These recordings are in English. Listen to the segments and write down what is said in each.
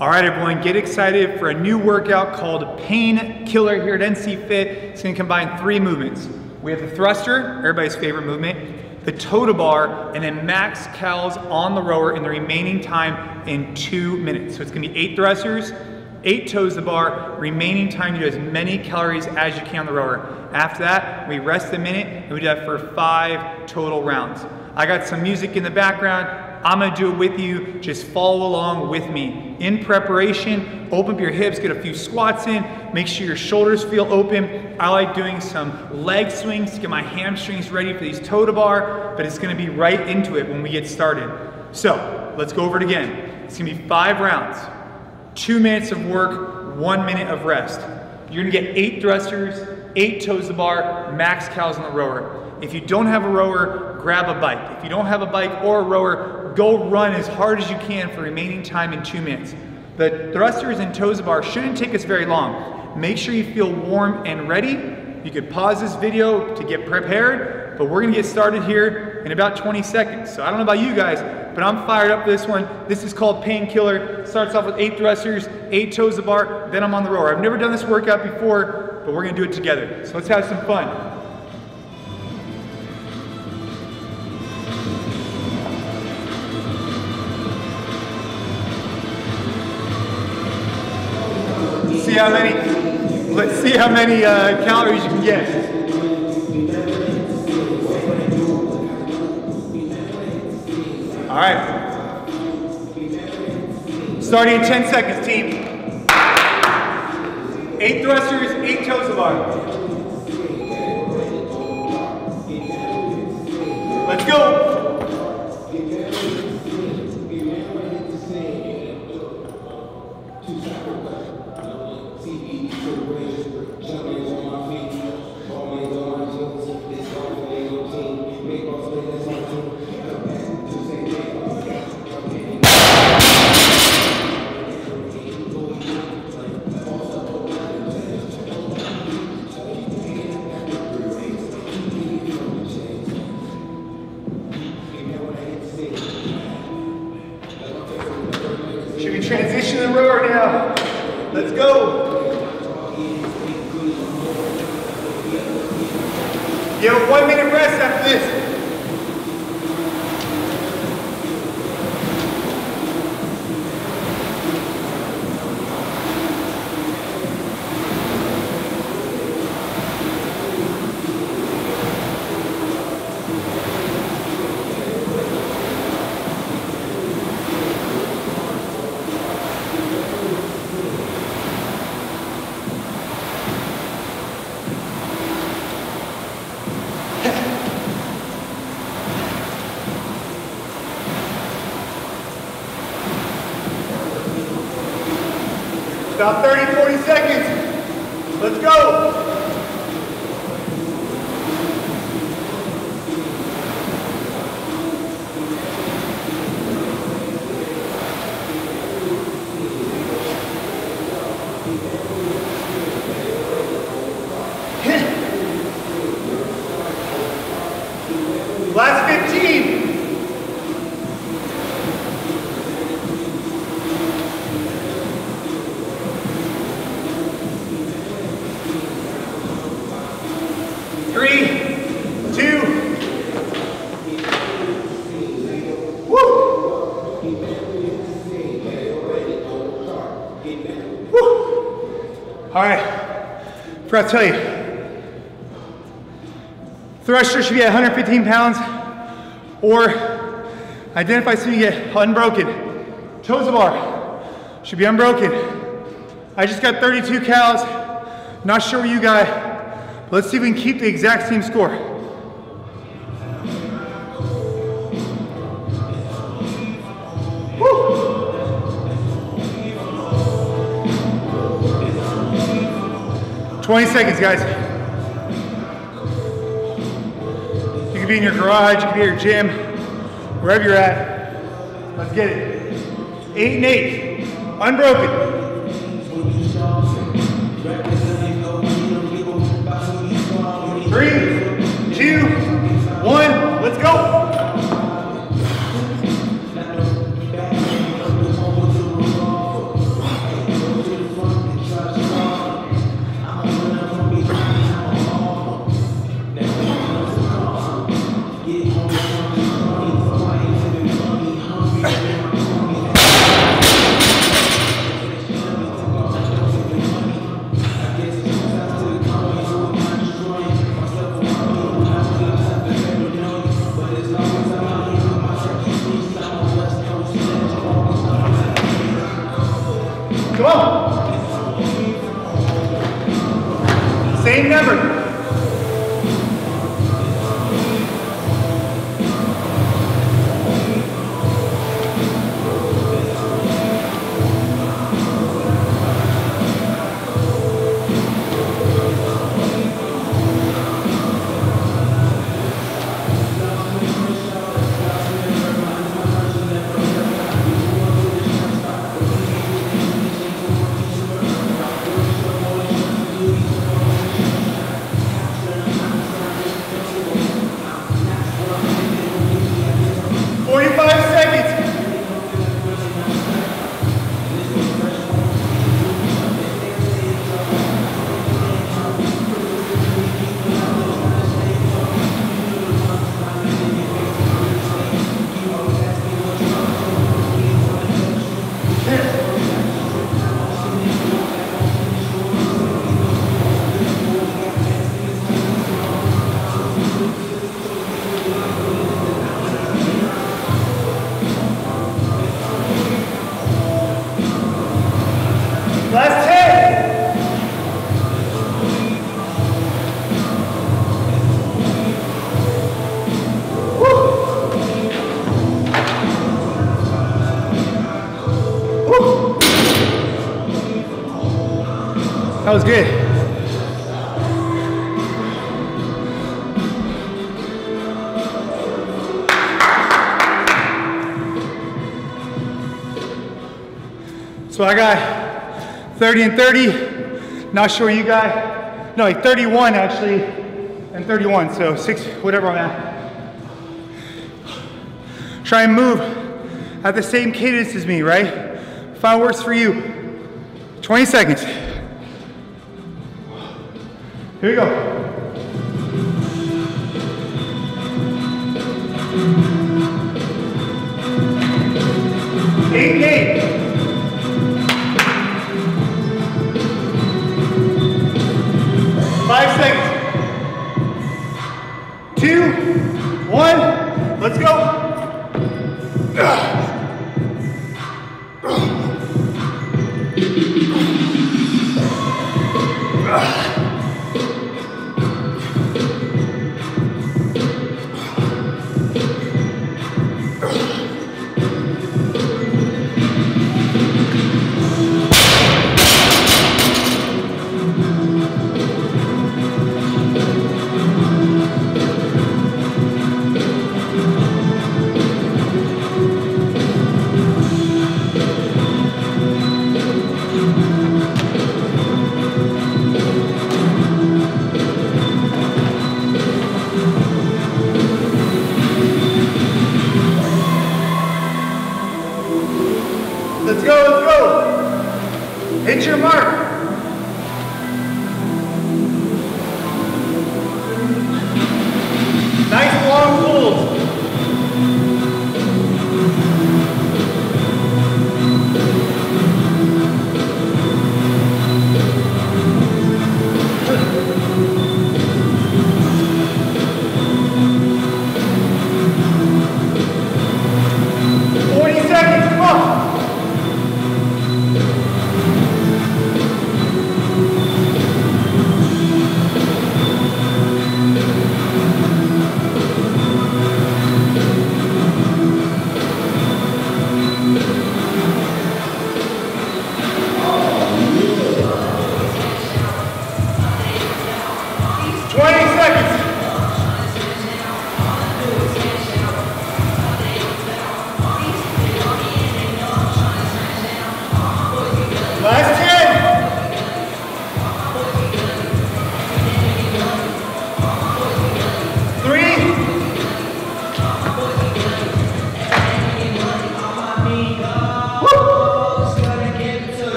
All right, everyone, get excited for a new workout called Pain Killer here at NC Fit. It's gonna combine three movements. We have the thruster, everybody's favorite movement, the toe to bar, and then max cals on the rower in the remaining time in two minutes. So it's gonna be eight thrusters, eight toes to bar, remaining time you do as many calories as you can on the rower. After that, we rest a minute, and we do that for five total rounds. I got some music in the background. I'm gonna do it with you. Just follow along with me. In preparation, open up your hips, get a few squats in, make sure your shoulders feel open. I like doing some leg swings to get my hamstrings ready for these toe to bar, but it's gonna be right into it when we get started. So let's go over it again. It's gonna be five rounds, two minutes of work, one minute of rest. You're gonna get eight thrusters, eight toes to bar, max cals on the rower. If you don't have a rower, grab a bike. If you don't have a bike or a rower, go run as hard as you can for remaining time in two minutes. The thrusters and toes of bar shouldn't take us very long. Make sure you feel warm and ready. You could pause this video to get prepared, but we're gonna get started here in about 20 seconds. So I don't know about you guys, but I'm fired up for this one. This is called Painkiller. Starts off with eight thrusters, eight toes of bar, then I'm on the rower. I've never done this workout before, but we're gonna do it together. So let's have some fun. How many, let's see how many uh, calories you can get. All right. Starting in 10 seconds, team. Eight thrusters, eight toes of bar. Let's go. About 30, 40 seconds. Let's go. Last 15. All right, forgot to tell you, thruster should be at 115 pounds or identify so you get unbroken. Toes to bar should be unbroken. I just got 32 cals, not sure what you got. Let's see if we can keep the exact same score. 20 seconds, guys. You can be in your garage, you can be at your gym, wherever you're at. Let's get it. Eight and eight, unbroken. That was good. So I got 30 and 30. Not sure you got, no, like 31 actually, and 31. So six, whatever I'm at. Try and move at the same cadence as me, right? Find works for you. 20 seconds. Here we go. Eight. Five seconds. Two, one, let's go. Let's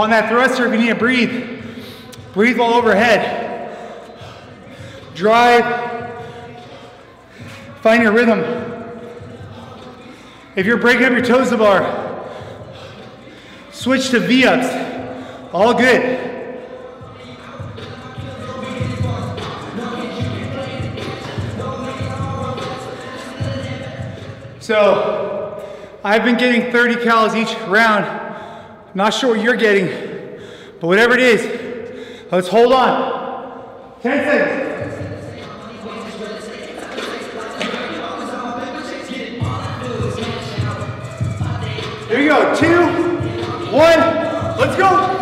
On that thruster, if you need to breathe, breathe while overhead. Drive. Find your rhythm. If you're breaking up your toes to bar, switch to V-ups. All good. So I've been getting 30 calories each round not sure what you're getting, but whatever it is, let's hold on. 10 seconds. Here you go, two, one. Let's go,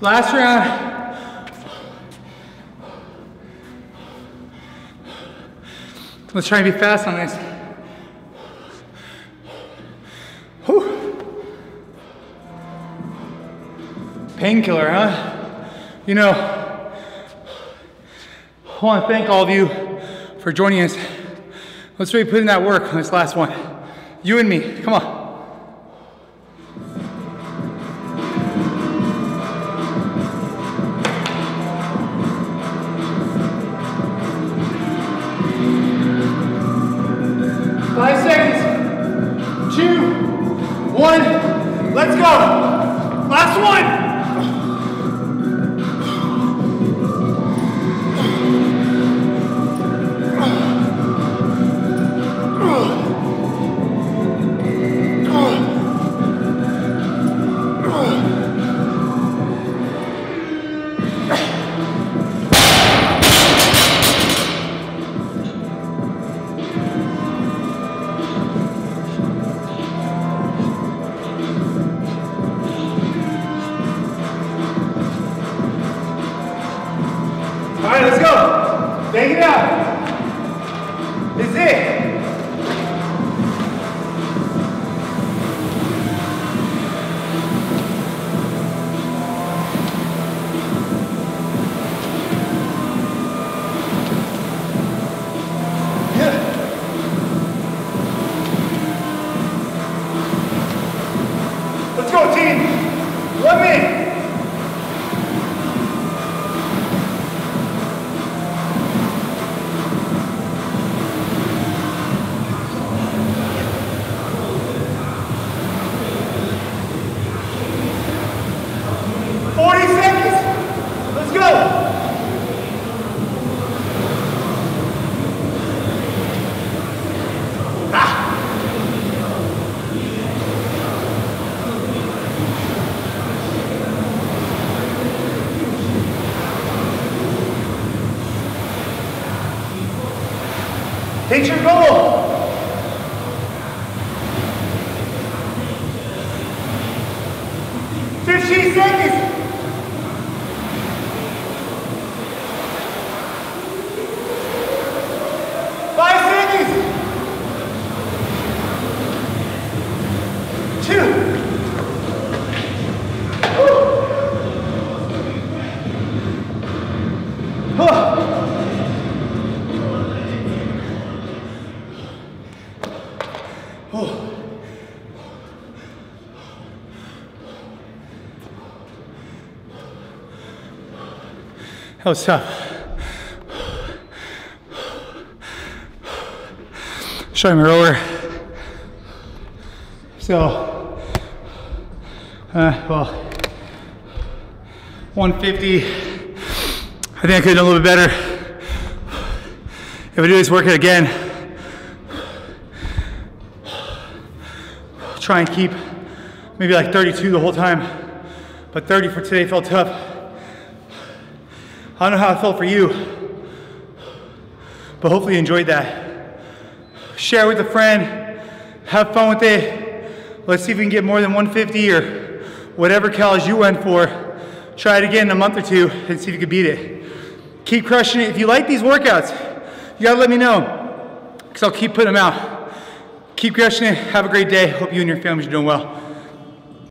Last round. Let's try and be fast on this. Painkiller, huh? You know, I want to thank all of you for joining us. Let's really put in that work on this last one. You and me, come on. All right, let's go. Take it out. This is it. Yeah. Let's go, team. One minute. Hit your goal. Fifteen seconds. That was tough. Show me roller. So, uh, well, 150. I think I could done a little bit better. If I do this workout again, try and keep maybe like 32 the whole time, but 30 for today felt tough. I don't know how it felt for you, but hopefully you enjoyed that. Share with a friend, have fun with it. Let's see if we can get more than 150 or whatever calories you went for. Try it again in a month or two and see if you can beat it. Keep crushing it. If you like these workouts, you gotta let me know because I'll keep putting them out. Keep crushing it. Have a great day. Hope you and your families are doing well.